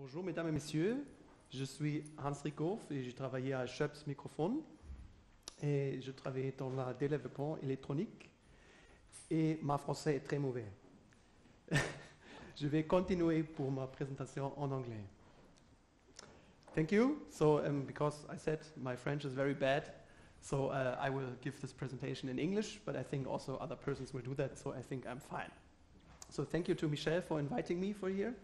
Bonjour mesdames et messieurs, je suis Hans Rickoff et j'ai travaillé à Schöps Microphone et je travaille dans le développement électronique et ma français est très mauvais. je vais continuer pour ma présentation en anglais. Thank you. So, um, because I said my French is very bad, so uh, I will give this presentation in English, but I think also other persons will do that, so I think I'm fine. So, thank you to Michelle for inviting me for here.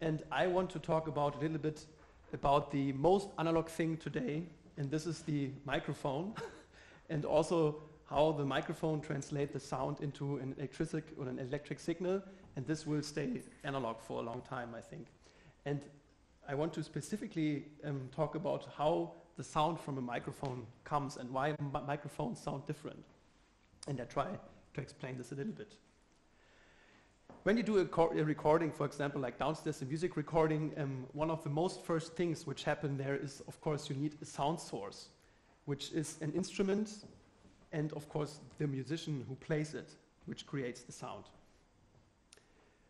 And I want to talk about a little bit about the most analog thing today, and this is the microphone, and also how the microphone translates the sound into an electric or an electric signal, and this will stay analog for a long time, I think. And I want to specifically um, talk about how the sound from a microphone comes and why microphones sound different. And I try to explain this a little bit. When you do a, a recording, for example, like downstairs a music recording, um, one of the most first things which happen there is, of course, you need a sound source, which is an instrument and, of course, the musician who plays it, which creates the sound.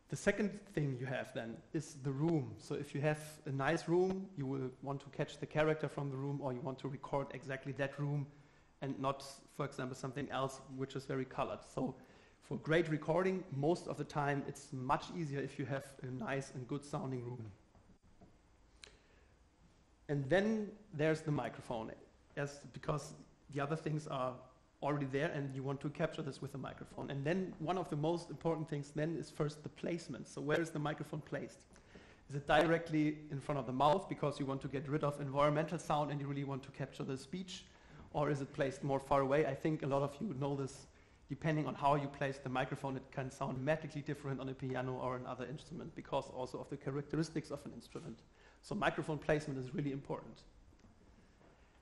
The second thing you have then is the room. So if you have a nice room, you will want to catch the character from the room or you want to record exactly that room and not, for example, something else which is very colored. So for great recording, most of the time it's much easier if you have a nice and good sounding room. And then there's the microphone, as because the other things are already there and you want to capture this with a microphone. And then one of the most important things then is first the placement. So where is the microphone placed? Is it directly in front of the mouth because you want to get rid of environmental sound and you really want to capture the speech? Or is it placed more far away? I think a lot of you know this. Depending on how you place the microphone, it can sound dramatically different on a piano or another instrument because also of the characteristics of an instrument. So microphone placement is really important.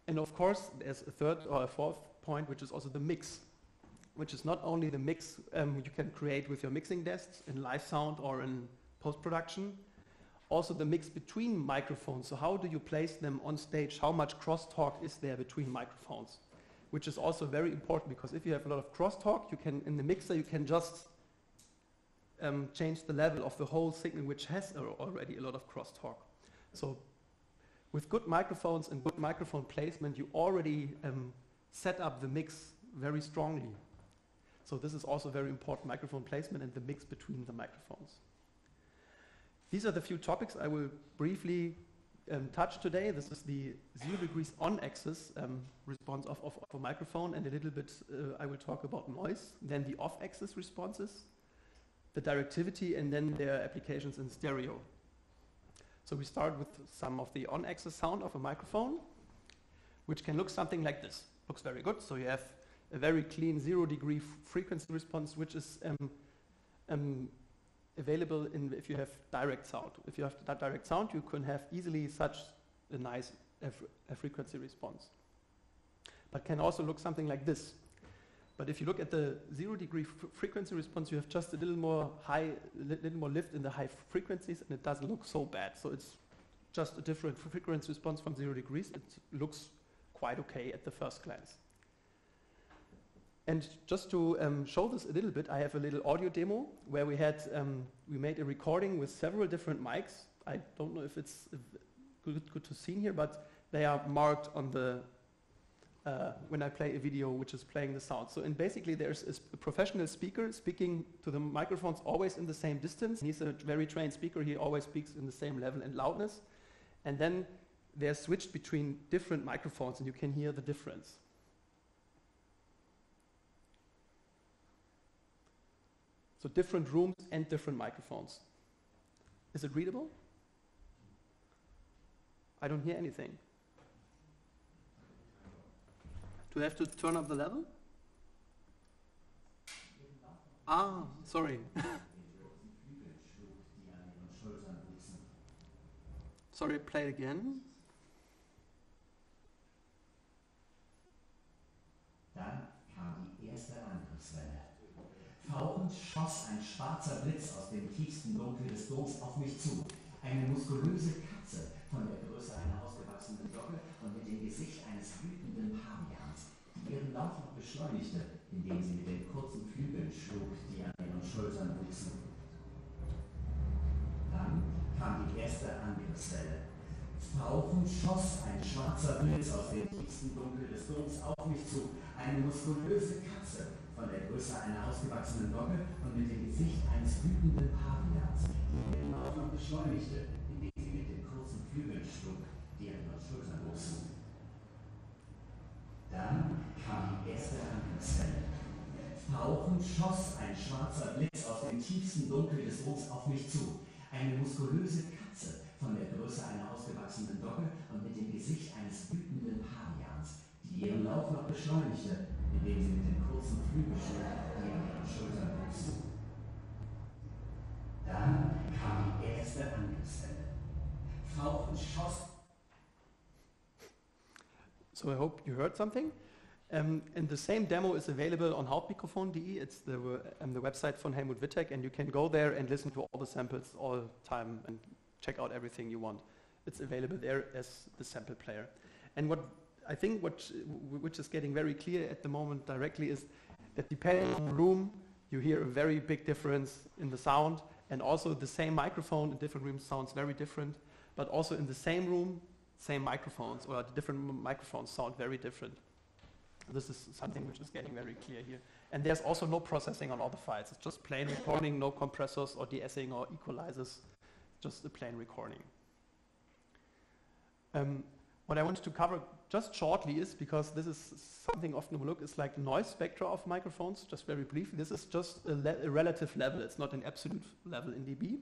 And of course, there's a third or a fourth point, which is also the mix, which is not only the mix um, you can create with your mixing desks in live sound or in post-production, also the mix between microphones. So how do you place them on stage? How much crosstalk is there between microphones? Which is also very important because if you have a lot of crosstalk, you can in the mixer you can just um, change the level of the whole signal, which has already a lot of crosstalk. So with good microphones and good microphone placement, you already um, set up the mix very strongly. So this is also very important microphone placement and the mix between the microphones. These are the few topics I will briefly um, touch today. This is the zero degrees on axis um, response of, of, of, a microphone and a little bit uh, I will talk about noise. Then the off axis responses, the directivity and then their applications in stereo. So we start with some of the on axis sound of a microphone, which can look something like this looks very good. So you have a very clean zero degree frequency response, which is um, um, available in if you have direct sound. If you have direct sound, you can have easily such a nice a frequency response. But can also look something like this. But if you look at the zero degree frequency response, you have just a little more high, li little more lift in the high frequencies, and it doesn't look so bad. So it's just a different frequency response from zero degrees. It looks quite okay at the first glance. And just to um, show this a little bit, I have a little audio demo where we had um, we made a recording with several different mics. I don't know if it's good, good to see here, but they are marked on the uh, when I play a video which is playing the sound. So and basically there's a, a, professional speaker speaking to the microphones always in the same distance. He's a very trained speaker. He always speaks in the same level and loudness. And then they're switched between different microphones and you can hear the difference. So different rooms and different microphones. Is it readable? I don't hear anything. Do I have to turn up the level? Ah, sorry. sorry, play again. Fauchend schoss ein schwarzer Blitz aus dem tiefsten Dunkel des Doms auf mich zu. Eine muskulöse Katze von der Größe einer ausgewachsenen Glocke und mit dem Gesicht eines wütenden Pavians, die ihren Lauf noch beschleunigte, indem sie mit den kurzen Flügeln schlug, die an ihren Schultern wuchsen. Dann kam die erste Angriffswelle. Fauchend schoss ein schwarzer Blitz aus dem tiefsten Dunkel des Doms auf mich zu. Eine muskulöse Katze von der Größe einer ausgewachsenen Dogge und mit dem Gesicht eines wütenden Pavians, die den Lauf noch beschleunigte, indem sie mit den kurzen Flügeln schlug, die an ihren Schultern wuchsen. Dann kam die erste Angriffswelle. Fauchend schoss ein schwarzer Blitz aus dem tiefsten Dunkel des Doms auf mich zu. Eine muskulöse Katze von der Größe einer ausgewachsenen Dogge und mit dem Gesicht eines wütenden Pavians, die ihren Lauf noch beschleunigte, sie mit den kurzen Schultern wuchsen. Dann kam die erste Angriffswelle. Schoss So I hope you heard something. Um, and the same demo is available on hauptmikrofon.de. It's the, um, the website from Helmut Wittek, and you can go there and listen to all the samples all time and check out everything you want. It's available there as the sample player. And what I think what, which is getting very clear at the moment directly is that depending on the room, you hear a very big difference in the sound, and also the same microphone in different rooms sounds very different, but also in the same room, same microphones or different microphones sound very different. This is something which is getting very clear here. And there's also no processing on all the files. It's just plain recording, no compressors or de-essing or equalizers, just a plain recording. Um, what I wanted to cover just shortly is, because this is something often overlooked, is like noise spectra of microphones, just very briefly. This is just a, le a relative level. It's not an absolute level in dB.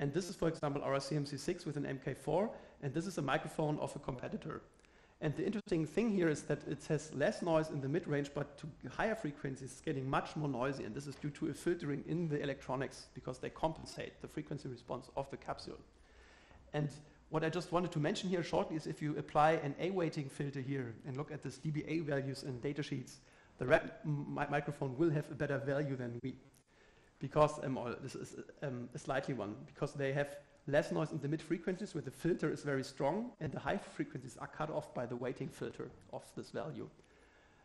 And this is, for example, our CMC6 with an MK4, and this is a microphone of a competitor. And the interesting thing here is that it has less noise in the mid-range, but to higher frequencies, it's getting much more noisy, and this is due to a filtering in the electronics, because they compensate the frequency response of the capsule. And what I just wanted to mention here shortly is if you apply an A-weighting filter here and look at this dBA values in datasheets, the red mi microphone will have a better value than we because um, this is um, a slightly one because they have less noise in the mid frequencies where the filter is very strong and the high frequencies are cut off by the weighting filter of this value.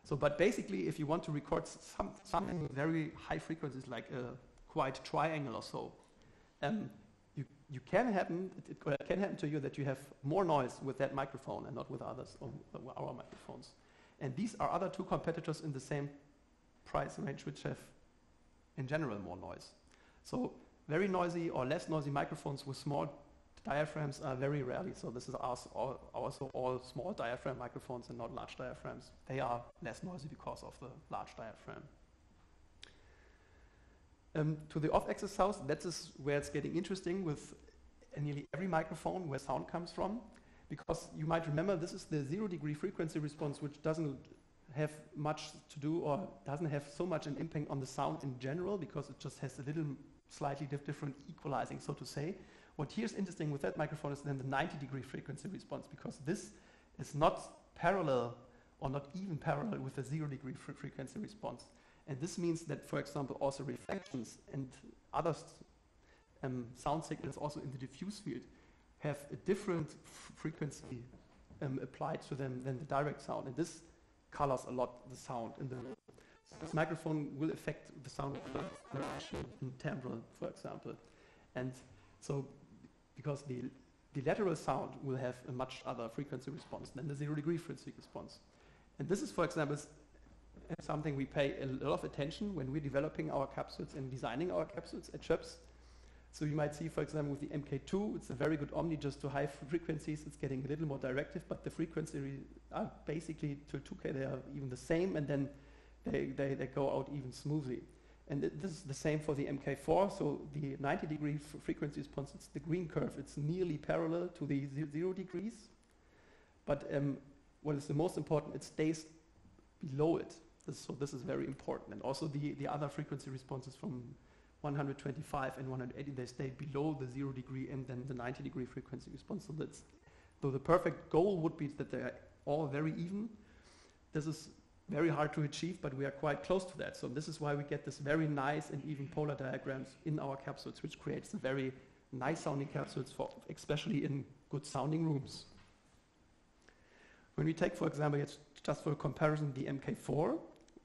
So, but basically, if you want to record some, something with very high frequencies, like a quite triangle or so, um, you, can happen, it, it, can happen to you that you have more noise with that microphone and not with others, or our microphones. And these are other two competitors in the same price range which have in general more noise. So very noisy or less noisy microphones with small diaphragms are very rarely. So this is also all small diaphragm microphones and not large diaphragms. They are less noisy because of the large diaphragm. Um, to the off-axis sound, that is where it's getting interesting with nearly every microphone where sound comes from. Because you might remember this is the zero degree frequency response, which doesn't have much to do or doesn't have so much an impact on the sound in general because it just has a little slightly diff different equalizing, so to say. What here's interesting with that microphone is then the 90 degree frequency response because this is not parallel or not even parallel with the zero degree fr frequency response. And this means that, for example, also reflections and other um, sound signals also in the diffuse field have a different frequency um, applied to them than the direct sound. And this colors a lot the sound in the this microphone will affect the sound of in timbral, for example. And so because the, the lateral sound will have a much other frequency response than the zero degree frequency response. And this is, for example, something we pay a lot of attention when we're developing our capsules and designing our capsules at Schoeps. So you might see, for example, with the MK2, it's a very good omni just to high frequencies. It's getting a little more directive, but the frequency are basically to 2K, they are even the same, and then they, they, they go out even smoothly. And th this is the same for the MK4. So the 90 degree frequency response, it's the green curve. It's nearly parallel to the zero degrees. But um, what is the most important, it stays below it. This, so this is very important. And also the, the other frequency responses from 125 and 180, they stay below the zero degree and then the 90 degree frequency response. So that's, though the perfect goal would be that they're all very even, this is very hard to achieve, but we are quite close to that. So this is why we get this very nice and even polar diagrams in our capsules, which creates very nice sounding capsules, for, especially in good sounding rooms. When we take, for example, just for comparison, the MK4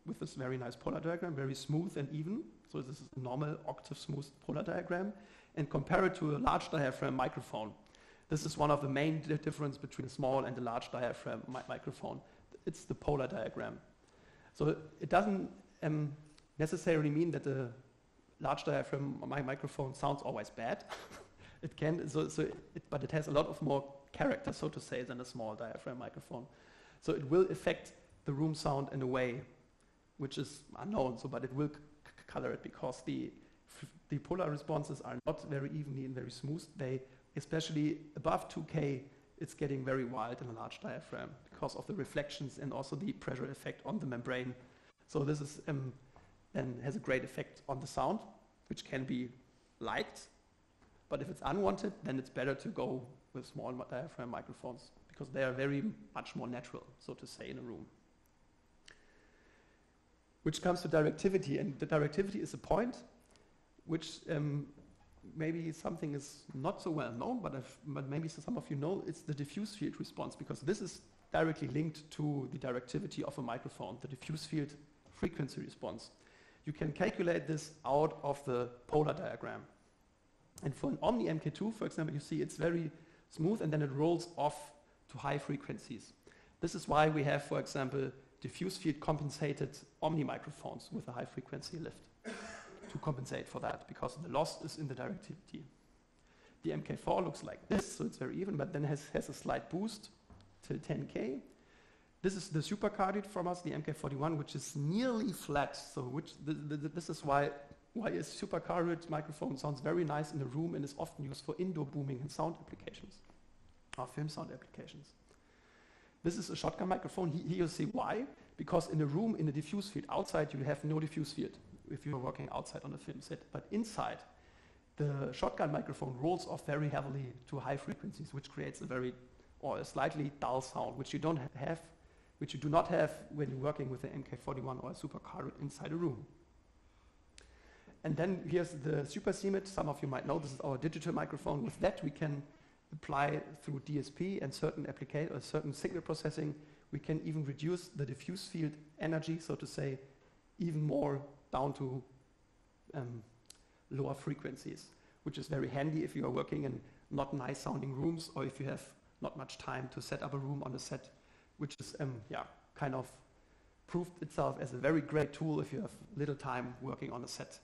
with this very nice polar diagram, very smooth and even. So this is a normal octave smooth polar diagram, and compare it to a large diaphragm microphone. This is one of the main di- difference between a small and a large diaphragm mi- microphone. It's the polar diagram. So it- doesn't um, necessarily mean that the large diaphragm mi- microphone sounds always bad. it can, so, so it, but it has a lot of more character, so to say, than a small diaphragm microphone. So it will affect the room sound in a way which is unknown, so, but it will color it because the, the polar responses are not very evenly and very smooth. They, especially above 2K, it's getting very wild in a large diaphragm because of the reflections and also the pressure effect on the membrane. So this is um, then has a great effect on the sound, which can be liked. But if it's unwanted, then it's better to go with small diaphragm microphones because they are very much more natural, so to say, in a room. Which comes to directivity, and the directivity is a point which um, maybe something is not so well known, but, but maybe some of you know, it's the diffuse field response because this is directly linked to the directivity of a microphone, the diffuse field frequency response. You can calculate this out of the polar diagram. And for an Omni MK2, for example, you see it's very smooth and then it rolls off to high frequencies. This is why we have, for example, diffuse field compensated Omni microphones with a high frequency lift to compensate for that because the loss is in the directivity. The MK4 looks like this, so it's very even, but then has, has a slight boost till 10K. This is the supercardioid from us, the MK41, which is nearly flat. So which th th th this is why why a supercardioid microphone sounds very nice in a room and is often used for indoor booming and sound applications, or film sound applications. This is a shotgun microphone. He- Here you see why. Because in a room, in a diffuse field, outside you have no diffuse field if you're working outside on a film set. But inside, the shotgun microphone rolls off very heavily to high frequencies, which creates a very, or a slightly dull sound, which you don't ha- have, which you do not have when you're working with an MK41 or a supercar inside a room. And then here's the Super CMIT. Some of you might know this is our digital microphone. With that, we can apply through DSP and certain applica- or certain signal processing. We can even reduce the diffuse field energy, so to say, even more down to um, lower frequencies, which is very handy if you are working in not nice sounding rooms or if you have not much time to set up a room on a set, which is um, yeah kind of proved itself as a very great tool if you have little time working on a set.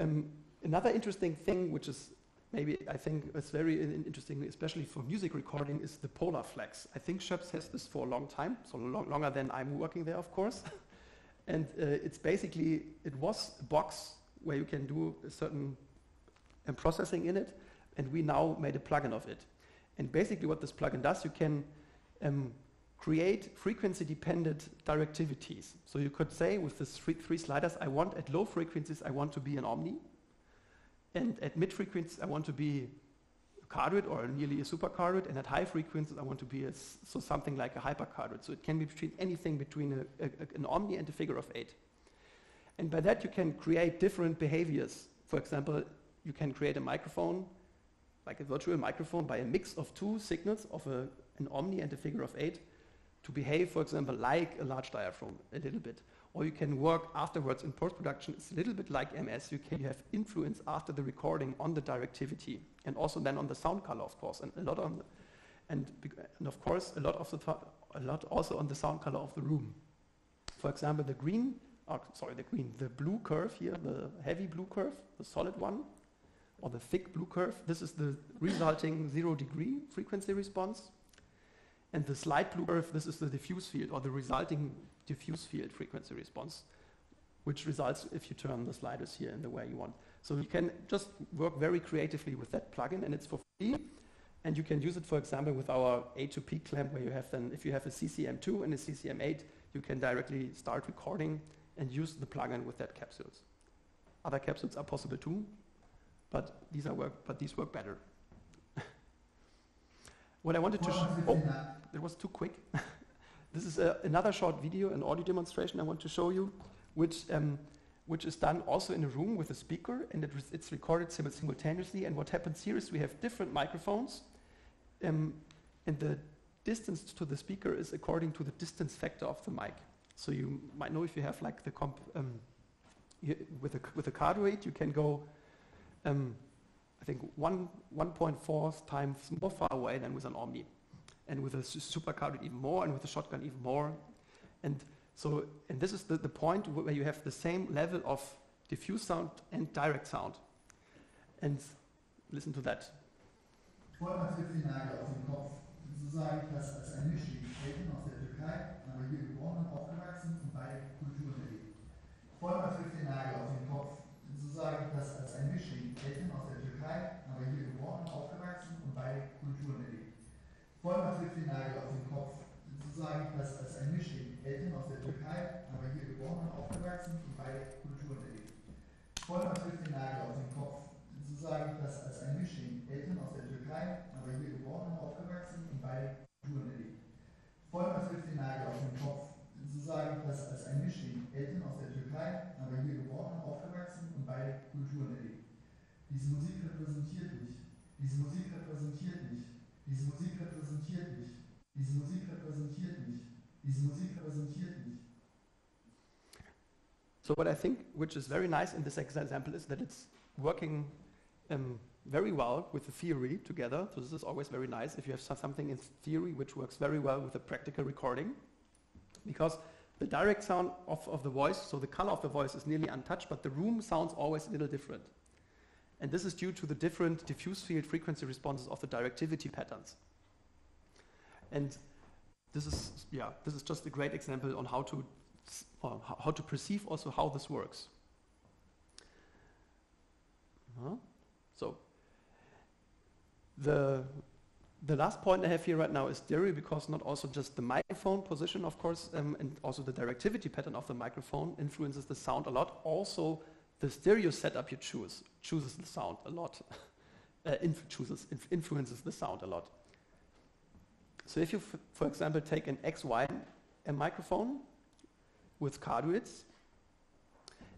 Um, another interesting thing, which is maybe I think it's very interesting, especially for music recording, is the Polarflex. I think Schoeps has this for a long time, so lo- longer than I'm working there, of course. and uh, it's basically it was a box where you can do a certain um, processing in it, and we now made a plugin of it. And basically, what this plugin does, you can um, create frequency-dependent directivities. So you could say with these three, three sliders, I want at low frequencies, I want to be an omni, and at mid frequencies, I want to be a cardioid or nearly a supercardioid, and at high frequencies, I want to be a so something like a hypercardioid. So it can be between anything between a, a- an omni and a figure of eight. And by that, you can create different behaviors. For example, you can create a microphone, like a virtual microphone, by a mix of two signals of a, an omni and a figure of eight to behave, for example, like a large diaphragm a little bit. Or you can work afterwards in post-production. It's a little bit like MS. You can have influence after the recording on the directivity and also then on the sound color, of course, and a lot on, the, and, and of course a lot of the th- a lot also on the sound color of the room. For example, the green, uh, sorry, the green, the blue curve here, the heavy blue curve, the solid one, or the thick blue curve. This is the resulting zero degree frequency response. And the slight blue curve, this is the diffuse field or the resulting diffuse field frequency response, which results if you turn the sliders here in the way you want. So you can just work very creatively with that plugin and it's for free. And you can use it, for example, with our A2P clamp where you have then, if you have a CCM2 and a CCM8, you can directly start recording and use the plugin with that capsules. Other capsules are possible too, but these are work, but these work better. what I wanted to show, oh, that was too quick. this is a, another short video, an audio demonstration I want to show you, which um, which is done also in a room with a speaker, and it, it's recorded sim- simultaneously. And what happens here is we have different microphones, um, and the distance to the speaker is according to the distance factor of the mic. So you might know if you have like the comp um, with a with a cardioid, you can go um, I think, one, 1.4 times more far away than with an Omni. And with a super cardioid even more, and with a shotgun even more. And so, and this is the, the point where you have the same level of diffuse sound and direct sound. And listen to that. Nagel den Kopf. So sage als ein Mischling. Eltern aus der Türkei, aber hier geboren und aufgewachsen und beide Kulturen erlebt. Vollmer trifft den Nagel auf den Kopf. So sage das als ein Mischling. Trifft den Nagel auf den Kopf. So sage ich das als ein Mischling. Eltern aus der Türkei, aber hier geboren und aufgewachsen und beide Kulturen erlebt. Trifft den Nagel auf den Kopf. Diese Musik repräsentiert mich. Diese Musik repräsentiert mich. So what I think, which is very nice in this example, is that it's working um, very well with the theory together. So this is always very nice if you have something in theory which works very well with the practical recording. Because the direct sound of, of the voice, so the color of the voice is nearly untouched, but the room sounds always a little different. And this is due to the different diffuse field frequency responses of the directivity patterns. And this is, yeah, this is just a great example on how to, how to perceive also how this works. Uh -huh. So the, the last point I have here right now is stereo because not also just the microphone position, of course, um, and also the directivity pattern of the microphone influences the sound a lot. Also, the stereo setup you choose chooses the sound a lot, uh, inf chooses, inf influences the sound a lot. So if you, for example, take an XY a microphone with cardioids,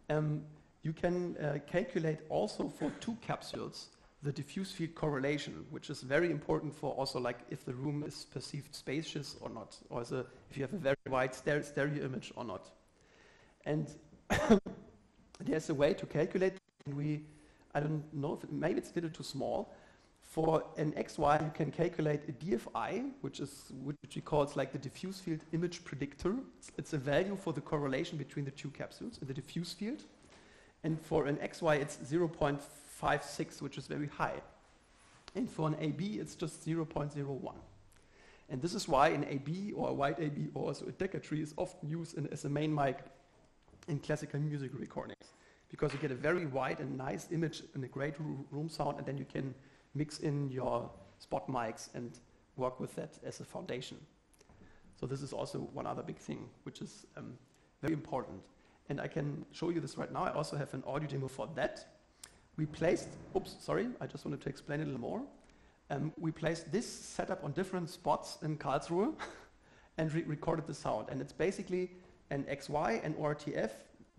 um, you can uh, calculate also for two capsules the diffuse field correlation, which is very important for also like if the room is perceived spacious or not, or a, if you have a very wide stereo image or not. And there's a way to calculate, and we, I don't know, if it, maybe it's a little too small. For an XY, you can calculate a DFI, which is which we call like the diffuse field image predictor. It's, it's a value for the correlation between the two capsules in the diffuse field. And for an XY, it's 0.56, which is very high. And for an AB, it's just 0.01. And this is why an AB or a wide AB or also a Decca tree is often used in, as a main mic in classical music recordings because you get a very wide and nice image and a great room sound and then you can mix in your spot mics and work with that as a foundation. So this is also one other big thing which is um, very important. And I can show you this right now. I also have an audio demo for that. We placed, oops, sorry, I just wanted to explain it a little more. Um, we placed this setup on different spots in Karlsruhe and re recorded the sound. And it's basically an XY and ORTF,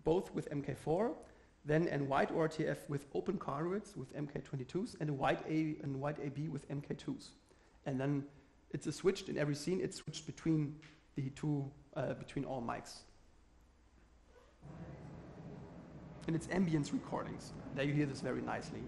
both with MK4, then a wide ORTF with open cardioids with MK22s, and a wide A and wide AB with MK2s. And then it's a switched in every scene. It's switched between the two, uh, between all mics. And it's ambience recordings. There you hear this very nicely.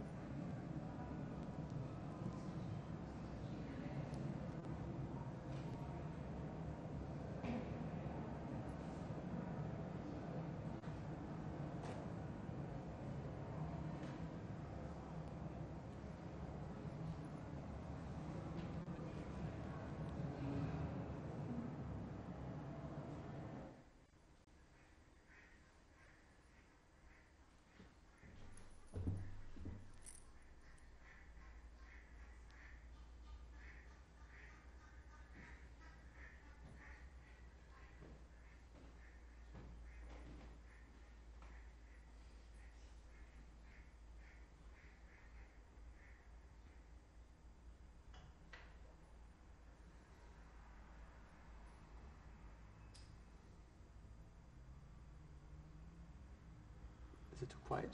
It too quiet?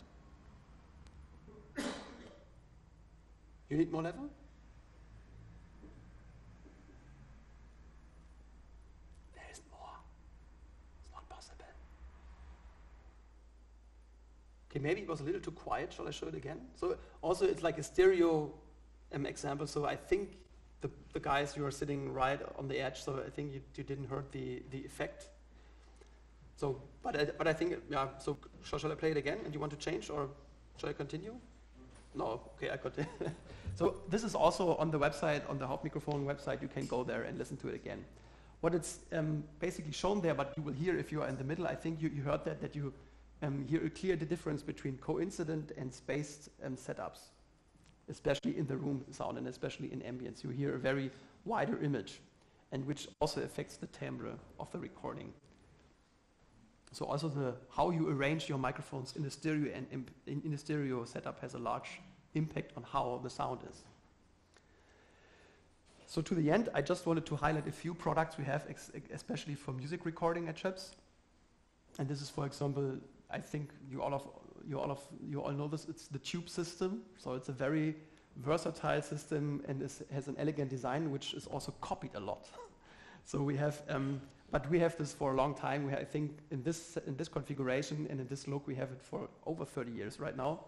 You need more level? There is more. It's not possible. Okay, maybe it was a little too quiet. Shall I show it again? So also it's like a stereo um, example. So I think the, the guys you are sitting right on the edge. So I think you, you didn't heard the, the effect. So, but I, but I think yeah. So shall, shall I play it again? And you want to change or shall I continue? No. Okay, I it. so this is also on the website on the Hauptmikrofon website. You can go there and listen to it again. What it's um, basically shown there, but you will hear if you are in the middle. I think you, you heard that that you um, hear clear the difference between coincident and spaced um, setups, especially in the room sound and especially in ambience. You hear a very wider image, and which also affects the timbre of the recording. So also the how you arrange your microphones in the stereo and in, in stereo setup has a large impact on how the sound is. So to the end, I just wanted to highlight a few products we have, especially for music recording at Schoeps. And this is, for example, I think you all of you all of you all know this. It's the tube system. So it's a very versatile system and it has an elegant design, which is also copied a lot. so we have, um, but we have this for a long time. We I think in this in this configuration and in this look, we have it for over 30 years right now,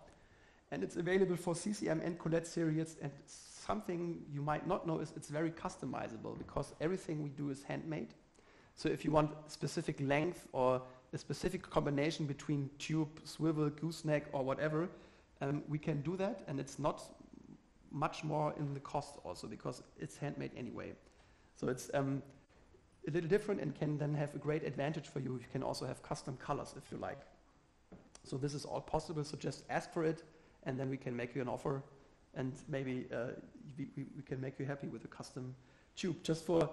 and it's available for CCM and Colette series. And something you might not know is it's very customizable because everything we do is handmade. So if you want specific length or a specific combination between tube, swivel, gooseneck, or whatever, um, we can do that, and it's not much more in the cost also because it's handmade anyway. So it's um, a little different and can then have a great advantage for you. You can also have custom colors if you like. So this is all possible. So just ask for it, and then we can make you an offer, and maybe uh, we, we, can make you happy with a custom tube. Just for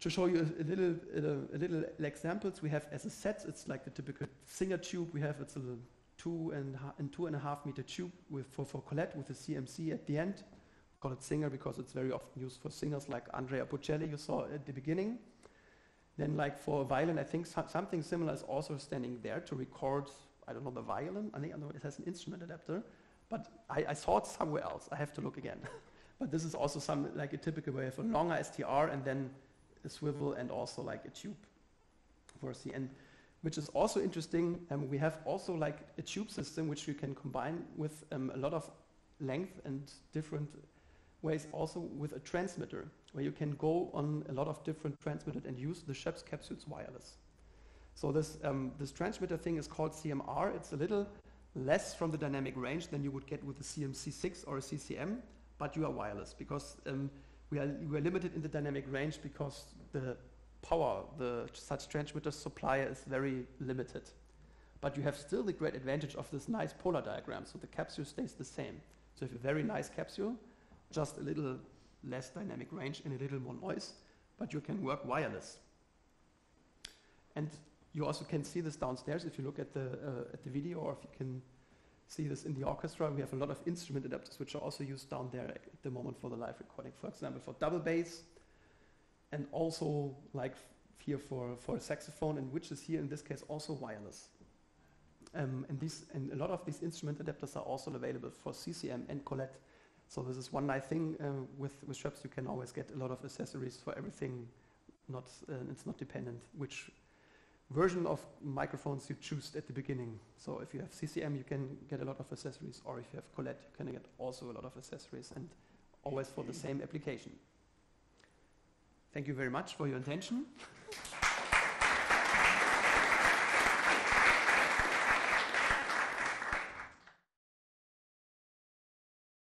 to show you a, a little, a, a, little examples, we have as a set, it's like the typical singer tube. We have it's a two and, and two and a half meter tube with, for, for Colette with a CMC at the end. We call it singer because it's very often used for singers like Andrea Bocelli you saw at the beginning. Then like for violin, I think so, something similar is also standing there to record, I don't know, the violin. I think it has an instrument adapter, but I, I saw it somewhere else. I have to look again. but this is also some like a typical way of a longer STR and then a swivel and also like a tube for C. And which is also interesting, um, we have also like a tube system which you can combine with um, a lot of length and different ways also with a transmitter where you can go on a lot of different transmitters and use the Schoeps capsules wireless. So this, um, this transmitter thing is called CMR. It's a little less from the dynamic range than you would get with a CMC6 or a CCM, but you are wireless because um, we are, we are limited in the dynamic range because the power the such transmitter supply is very limited. But you have still the great advantage of this nice polar diagram, so the capsule stays the same. So if a very nice capsule, just a little less dynamic range and a little more noise, but you can work wireless. And you also can see this downstairs if you look at the, uh, at the video or if you can see this in the orchestra. We have a lot of instrument adapters which are also used down there at the moment for the live recording. For example, for double bass and also like here for, for saxophone and which is here in this case also wireless. Um, and, these, and a lot of these instrument adapters are also available for CCM and Colette. So this is one nice thing uh, with, with Schoeps, you can always get a lot of accessories for everything. Not, uh, it's not dependent which version of microphones you choose at the beginning. So if you have CCM, you can get a lot of accessories, or if you have Colette, you can get also a lot of accessories, and always for the same application. Thank you very much for your attention.